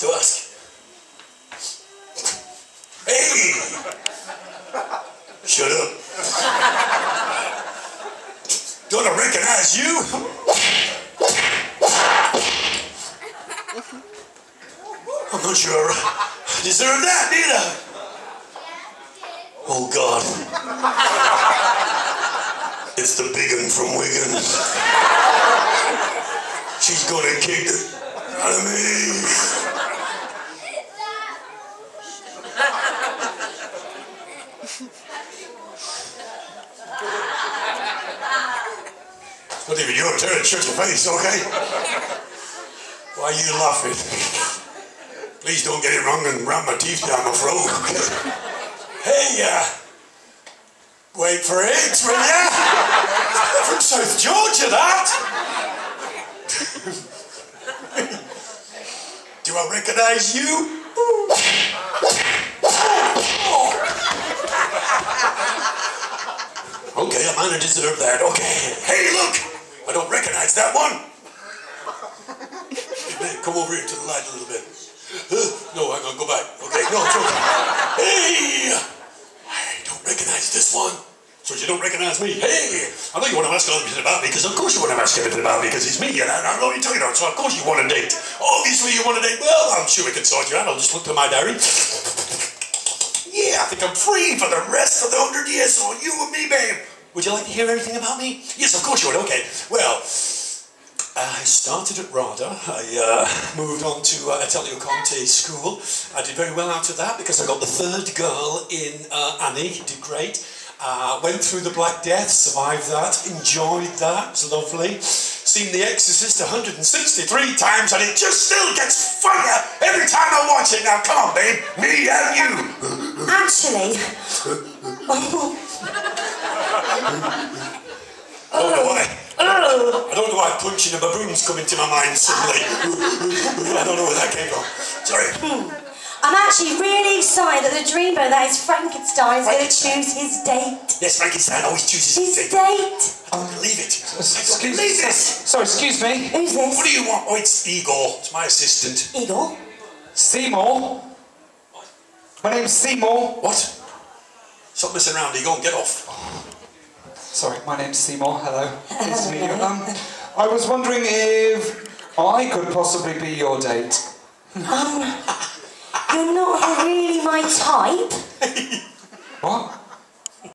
to ask. Hey! Shut up. Don't I recognize you? I'm not sure I deserve that, did I? Oh, God. It's the big one from Wigan. She's gonna kick the out of me. Not even your turn. Shut your face, okay? Why are you laughing? Please don't get it wrong and ram my teeth down my throat. Hey, uh, wait for it, will ya? From South Georgia, that. Do I recognise you? Okay, I might have deserved that. Okay. Hey, look! Recognise that one. Come over here to the light a little bit. Huh? No, hang on, go back. Okay, no, it's okay. Hey! I don't recognise this one. So you don't recognise me? Hey! I know you want to ask everything about me, because of course you want to ask everything about me, because it's me, and I, I know what you're talking about, so of course you want a date. Obviously you want a date. Well, I'm sure we can sort you out. I'll just look to my diary. Yeah, I think I'm free for the rest of the hundred years, so you and me, babe. Would you like to hear everything about me? Yes, of course you would. Okay. Well, I started at RADA. I uh, moved on to uh, Italia Conti School. I did very well out of that because I got the third girl in uh, Annie. Did great. Uh, went through the Black Death, survived that, enjoyed that, it was lovely. Seen The Exorcist 163 times and it just still gets funnier every time I watch it. Now, come on, babe, me and you. Actually, I don't know why. I don't know why punching a baboon's come into my mind suddenly. I don't know where that came from. Sorry. Hmm. I'm actually really excited that the dreamboat that is Frankenstein is going to choose his date. Yes, Frankenstein always chooses his His date. date? I don't believe it. I don't Excuse believe me. this. Sorry, excuse me. Who's this? What do you want? Oh, it's Igor. It's my assistant. Igor? Seymour. What? My name's Seymour. What? Stop messing around, Igor, and get off. Sorry, my name's Seymour. Hello. Nice to meet you. Um, I was wondering if I could possibly be your date. Um, you're not really my type. What?